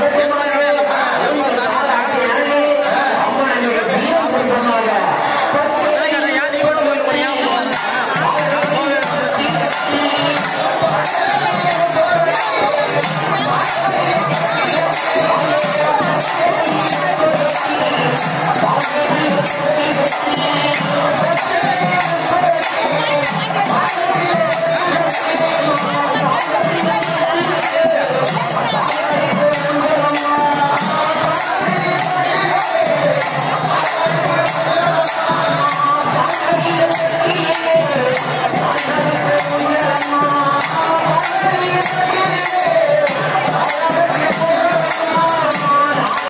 やばい!